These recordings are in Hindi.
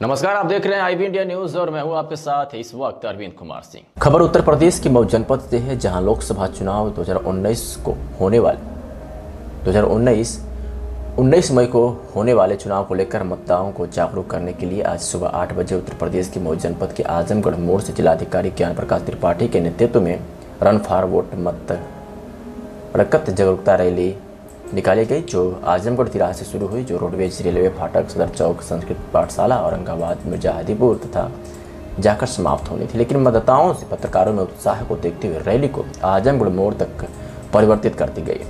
नमस्कार, आप देख रहे हैं आईबी इंडिया न्यूज़ और मैं हूँ आपके साथ इस वक्त अरविंद कुमार सिंह। खबर उत्तर प्रदेश की मऊ जनपद से है, जहाँ लोकसभा चुनाव 2019 को होने वाले 2019 19 मई को होने वाले चुनाव को लेकर मतदाताओं को जागरूक करने के लिए आज सुबह आठ बजे उत्तर प्रदेश के मऊ जनपद के आजमगढ़ मोड़ से जिलाधिकारी ज्ञान प्रकाश त्रिपाठी के नेतृत्व में रन फॉर वोट मत रकत जागरूकता रैली निकाली गई जो आजमगढ़ तिराह से शुरू हुई, जो रोडवेज़ रेलवे फाटक, सदर चौक, संस्कृत पाठशाला, औरंगाबाद मिर्ज़ा हादीपुर तथा जाकर समाप्त होनी थी। लेकिन मतदाताओं से, पत्रकारों में उत्साह को देखते हुए रैली को आजमगढ़ मोड़ तक परिवर्तित कर दी गई।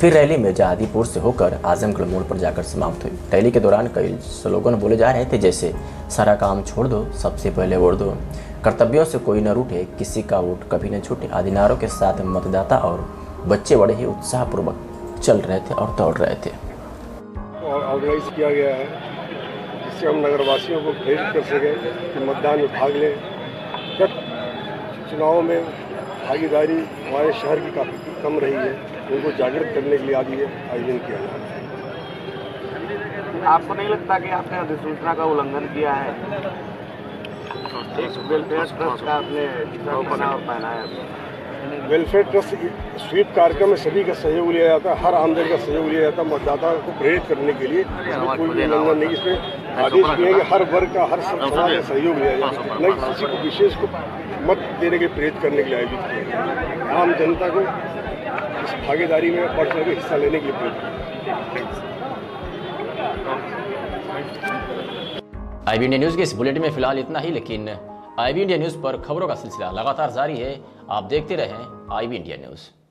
फिर रैली मिर्ज़ा हादीपुर से होकर आजमगढ़ मोड़ पर जाकर समाप्त हुई। रैली के दौरान कई स्लोगन बोले जा रहे थे, जैसे, सारा काम छोड़ दो, सबसे पहले वोट दो। कर्तव्यों से कोई न रूठे, किसी का वोट कभी न छूटे। आदि नारों के साथ मतदाता और बच्चे बड़े ही उत्साहपूर्वक चल रहे थे और दौड़ रहे थे। और ऑर्गेनाइज किया गया है जिससे हम नगरवासियों को प्रेरित कर सकें कि मतदान में भाग लें। चुनाव में भागीदारी हमारे शहर की काफ़ी कम रही है उनको जागृत करने के लिए आज ये आयोजन किया जा रहा है। आपको नहीं लगता कि आपने अधिसूचना का उल्लंघन किया है? एक वेलफेयर ट्रस्ट का आपने शर्ट पहना है वेलफेयर ट्रस्ट स्वीप कार्यक्रम में सभी का सहयोग लिया जाता है हर आमदनी का सहयोग लिया जाता है मतदाता को प्रेरित करने के लिए। कोई भी उल्लंघन नहीं इसमें आदेश है कि हर वर्ग का हर समाज का सहयोग लिया जाए न किसी को विशेष को मत देने के प्रेरित करने के लिए आयोजित किया आम जनता को इस भागीदारी में बढ़ चढ़ हिस्सा लेने के लिए प्रेरित इंडिया न्यूज़ के इस बुलेटिन में फ़िलहाल इतना ही लेकिन आईबी इंडिया न्यूज़ पर खबरों का सिलसिला लगातार जारी है। आप देखते रहें आईबी इंडिया न्यूज़।